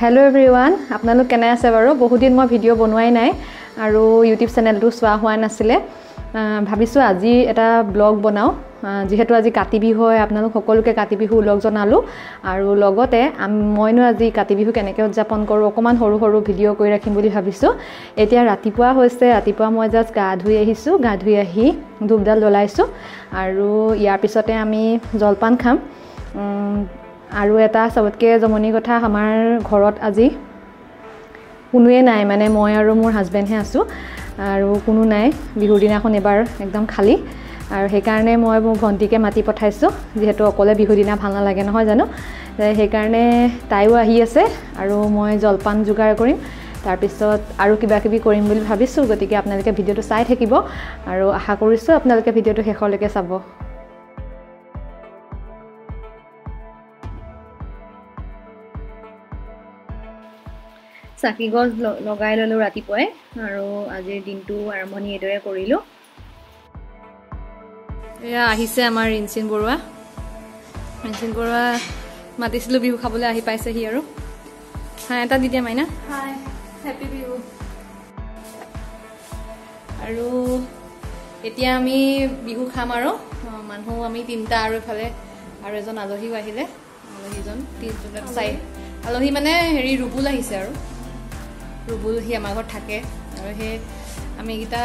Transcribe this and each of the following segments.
Hello everyone আপোনালোক কেনে আছে বাৰু? বহুদিন মই ভিডিঅ' বনোৱাই নাই আৰু ইউটিউব চেনেলটো চোৱা হোৱা নাছিলে। ভাবিছোঁ আজি এটা ব্লগ বনাওঁ। যিহেতু আজি কাতি বিহু হয় আপোনালোক সকলোকে কাতি বিহু ওলগ জনালোঁ। আৰু লগতে মইনো আজি কাতি বিহু কেনেকৈ উদযাপন কৰোঁ অকণমান সৰু সৰু ভিডিঅ' কৰি ৰাখিম বুলি ভাবিছোঁ। এতিয়া ৰাতিপুৱা হৈছে ৰাতিপুৱা মই জাষ্ট গা ধুই আহিছোঁ গা ধুই আহি ধূপডাল জ্বলাইছোঁ। আৰু ইয়াৰ পিছতে আমি জলপান খাম। আৰু এটা চবতকৈ জমনি কথা আমাৰ ঘৰত আজি কোনোৱে নাই মানে মই আৰু মোৰ হাজবেণ্ডহে আছোঁ আৰু কোনো নাই। বিহুৰ দিনাখন এইবাৰ একদম খালী আৰু সেইকাৰণে মই মোৰ ভণ্টিকে মাতি পঠাইছোঁ যিহেতু অকলে বিহুৰ দিনা ভাল নালাগে নহয় জানো? সেইকাৰণে তাইও আহি আছে আৰু মই জলপান যোগাৰ কৰিম। তাৰপিছত আৰু কিবা কিবি কৰিম বুলি ভাবিছোঁ গতিকে আপোনালোকে ভিডিঅ'টো চাই থাকিব আৰু আশা কৰিছোঁ আপোনালোকে ভিডিঅ'টো শেষলৈকে চাব। চাকি গছ লগাই ল'লোঁ ৰাতিপুৱাই আৰু আজিৰ দিনটো আৰম্ভণি এইদৰে কৰিলোঁ। এয়া আহিছে আমাৰ ৰিঞ্চিন বৰুৱা। ৰিঞ্চিন বৰুৱা মাতিছিলোঁ বিহু খাবলৈ আহি পাইছেহি আৰু। হাঁহ এটা দি দিয়া মাইনা। হেপী বিহু। আৰু এতিয়া আমি বিহু খাম আৰু। মানুহ আমি তিনিটা আৰু ইফালে আৰু এজন আলহীও আহিলে। আলহীজন চাই আলহী মানে হেৰি ৰুবুল আহিছে আৰু। ৰুবুল সি আমাৰ ঘৰত থাকে। আৰু সেই আমি এইকেইটা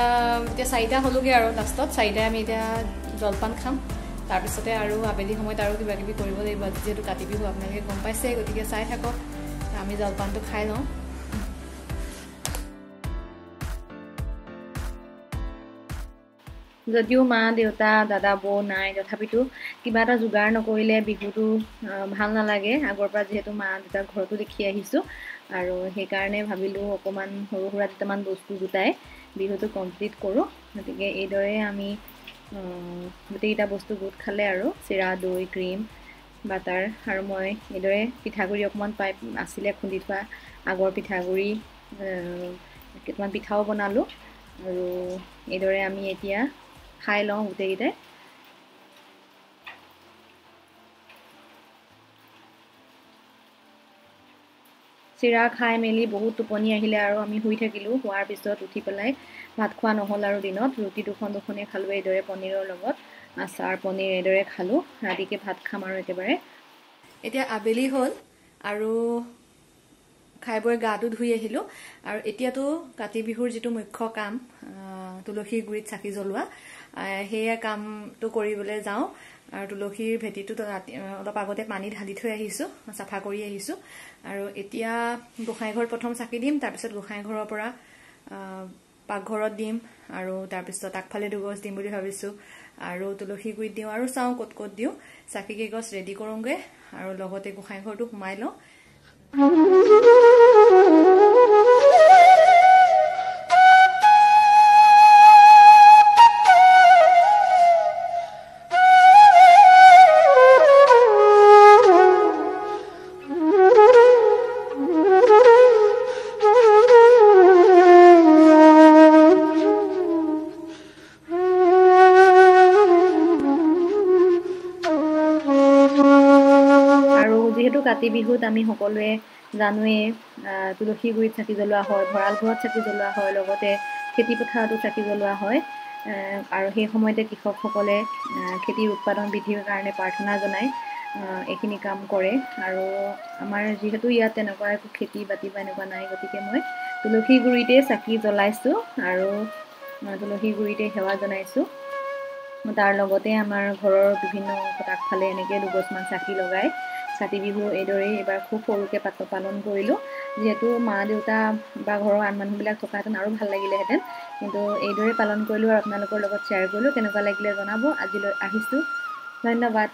এতিয়া চাৰিটা হ'লোগৈ আৰু লাষ্টত চাৰিটাই আমি এতিয়া জলপান খাম। তাৰপিছতে আৰু আবেলি সময়ত আৰু কিবা কিবি কৰিব লাগিব যিহেতু কাতি বিহু আপোনালোকে গম পাইছে গতিকে চাই থাকক। আমি জলপানটো খাই লওঁ। যদিও মা দেউতা দাদা বৌ নাই তথাপিতো কিবা এটা যোগাৰ নকৰিলে বিহুটো ভাল নালাগে। আগৰ পৰা যিহেতু মা দেউতাক ঘৰতো দেখি আহিছোঁ। আৰু সেইকাৰণে ভাবিলোঁ অকণমান সৰু সুৰা দুটামান বস্তু গোটাই বিহুটো কমপ্লিট কৰোঁ। গতিকে এইদৰে আমি গোটেইকেইটা বস্তু গোট খালে আৰু চিৰা দৈ ক্ৰীম বাটাৰ আৰু মই এইদৰে পিঠাগুড়ি অকণমান পাই আছিলে খুন্দি থোৱা আগৰ পিঠাগুড়ি কেইটামান পিঠাও বনালোঁ। আৰু এইদৰে আমি এতিয়া খাই লওঁ গোটেইকেইটাই। চিৰা খাই মেলি বহুত টোপনি আহিলে আৰু আমি শুই থাকিলোঁ। শোৱাৰ পিছত উঠি পেলাই ভাত খোৱা নহ'ল আৰু দিনত। ৰুটি দুখন দুখনেই খালোঁ এইদৰে পনীৰৰ লগত। আচাৰ পনীৰ এইদৰে খালোঁ। ৰাতিকৈ ভাত খাম আৰু একেবাৰে। এতিয়া আবেলি হ'ল আৰু খাই বৈ গাটো ধুই আহিলোঁ। আৰু এতিয়াতো কাতি বিহুৰ যিটো মুখ্য কাম তুলসীৰ গুৰিত চাকি জ্বলোৱা সেয়া কামটো কৰিবলৈ যাওঁ। আৰু তুলসীৰ ভেটিটো ৰাতি অলপ আগতে পানী ঢালি থৈ আহিছোঁ চাফা কৰি আহিছোঁ। আৰু এতিয়া গোঁসাই ঘৰত প্ৰথম চাকি দিম তাৰপিছত গোঁসাই ঘৰৰ পৰা পাকঘৰত দিম আৰু তাৰপিছত আগফালে দুগছ দিম বুলি ভাবিছোঁ। আৰু তুলসী গুৰিত দিওঁ আৰু চাওঁ ক'ত ক'ত দিওঁ। চাকি কেইগছ ৰেডি কৰোঁগৈ আৰু লগতে গোঁসাই ঘৰটো সোমাই লওঁ। যিহেতু কাতি বিহুত আমি সকলোৱে জানোৱেই তুলসী গুৰিত চাকি জ্বলোৱা হয় ভঁৰাল ঘৰত চাকি জ্বলোৱা হয় লগতে খেতি পথাৰতো চাকি জ্বলোৱা হয় আৰু সেই সময়তে কৃষকসকলে খেতিৰ উৎপাদন বৃদ্ধিৰ কাৰণে প্ৰাৰ্থনা জনায় এইখিনি কাম কৰে। আৰু আমাৰ যিহেতু ইয়াত তেনেকুৱা একো খেতি বাতি বা এনেকুৱা নাই গতিকে মই তুলসী গুৰিতে চাকি জ্বলাইছোঁ আৰু তুলসী গুৰিতে সেৱা জনাইছোঁ। তাৰ লগতে আমাৰ ঘৰৰ বিভিন্ন অংশত আগফালে এনেকৈ দুগছমান চাকি লগাই কাতি বিহু এইদৰেই এইবাৰ খুব সৰুকৈ পাত পালন কৰিলোঁ। যিহেতু মা দেউতা বা ঘৰৰ আন মানুহবিলাক থকাহেঁতেন আৰু ভাল লাগিলেহেঁতেন। কিন্তু এইদৰে পালন কৰিলোঁ আৰু আপোনালোকৰ লগত শ্বেয়াৰ কৰিলোঁ। কেনেকুৱা লাগিলে জনাব? আজিলৈ আহিছোঁ। ধন্যবাদ।